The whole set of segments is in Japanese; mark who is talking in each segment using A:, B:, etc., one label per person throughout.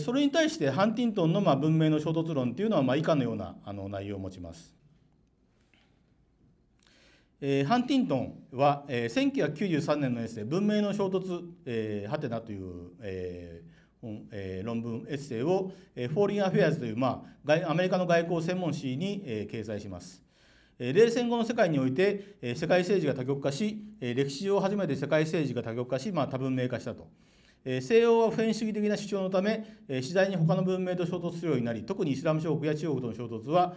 A: それに対してハンティントンのまあ文明の衝突論というのはまあ以下のようなあの内容を持ちます。え、ハンティントンは、えー、1993年のエッセイ「文明の衝突、えー、ハテナ」という、ええ、論文エッセイを「えー、フォーリン・アフェアーズ」という、まあ、アメリカの外交専門誌に、え、掲載します。冷戦後の世界において世界政治が多極化し歴史上初めて世界政治が多極化し、まあ、多文明化したと西欧は普遍主義的な主張のため次第に他の文明と衝突するようになり特にイスラム諸国や中国との衝突は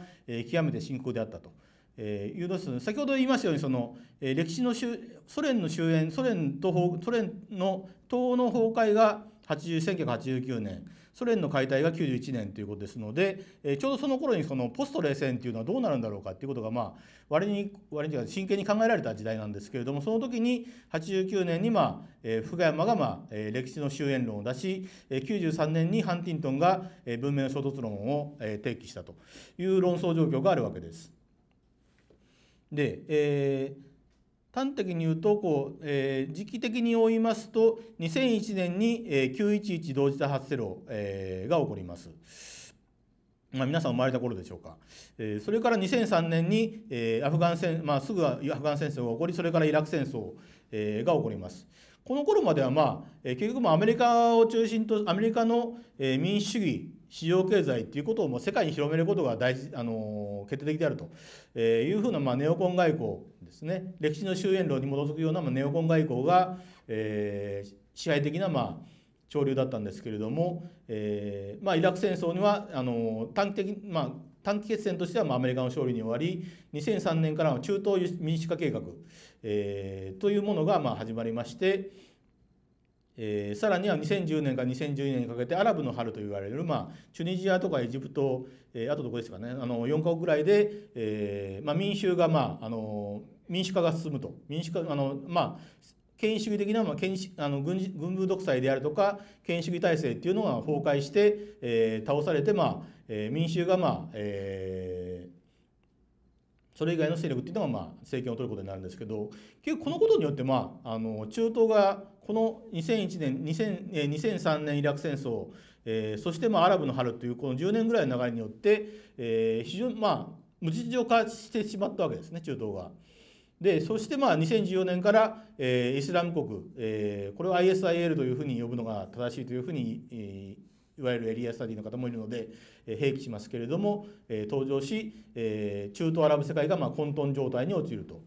A: 極めて深刻であったと。えー、いうのです先ほど言いましたようにその、えー、歴史のソ連の終焉ソ連とソ連の東の崩壊が1989年ソ連の解体が91年ということですので、え、ちょうどその頃にそのポスト冷戦っていうのはどうなるんだろうかっていうことがまあ割に割に真剣に考えられた時代なんですけれどもその時に89年にまあ、え、福山がまあ、え、歴史の終焉論を出し、え、93年にハンティントンが、え、文明の衝突論を、え、提起したという論争状況があるわけです。で、えー、端的に言うとこう、えー、時期的に追いますと2001年に、えー、911同時多発テロ、えー、が起こります。まあ、皆さん生まれた頃でしょうか、えー、それから2003年に、えー、アフガン戦、まあ、すぐアフガン戦争が起こりそれからイラク戦争、えー、が起こります。この頃までは、まあ、えー、結局もアメリカを中心とアメリカの、えー、民主主義市場経済っていうことをもう世界に広めることが大事あの決定的であると。いうふうな、まあ、ネオコン外交ですね。歴史の終焉論に基づくような、まあ、ネオコン外交が、えー、支配的な、まあ、潮流だったんですけれども、えーまあ、イラク戦争にはあの短期的、まあ、短期決戦としてはまあアメリカの勝利に終わり2003年からは中東民主化計画、えー、というものがまあ始まりまして、えー、さらには2010年から2012年にかけてアラブの春と言われる、まあ、チュニジアとかエジプト、えー、あとどこですかね。あの4か国ぐらいで、えーまあ、民衆が、まあ、あの民主化が進むと民主化あの、まあ、権威主義的な、まあ、権威あの軍軍部独裁であるとか権威主義体制っていうのが崩壊して、えー、倒されて、まあえー、民衆が、まあえー、それ以外の勢力っていうのがまあ政権を取ることになるんですけど結局このことによってまああの中東がこの2001年2000 2003年イラク戦争、えー、そしてまあアラブの春というこの10年ぐらいの流れによって、えー、非常にまあ無秩序化してしまったわけですね中東が。でそしてまあ2014年から、えー、イスラム国、えー、これを ISIL というふうに呼ぶのが正しいというふうに、えーいわゆるエリアスタディの方もいるので、えー、併記しますけれども、えー、登場し、えー、中東アラブ世界がまあ混沌状態に陥ると。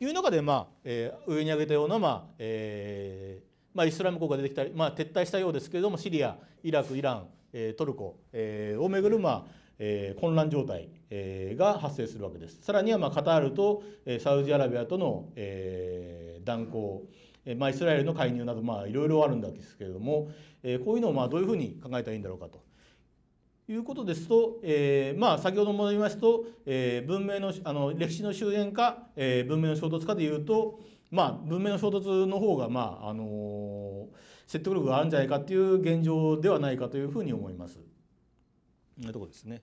A: いう中で、まあえー、上に挙げたような、まあえーまあ、イスラム国が出てきたり、まあ、撤退したようですけれどもシリアイラクイラン、えー、トルコ、えー、をめぐる、まあえー、混乱状態、えー、が発生するわけです。さらには、まあ、カタールと、えー、サウジアラビアとの、えー、断交まあ、イスラエルの介入など、まあ、いろいろあるんですけれども、えー、こういうのをまあどういうふうに考えたらいいんだろうかということですと、えー、まあ先ほども言いますと、えー、文明のあの歴史の終焉か、えー、文明の衝突かでいうと、まあ、文明の衝突の方が、まああの説得力があるんじゃないかっていう現状ではないかというふうに思います。なとこですね。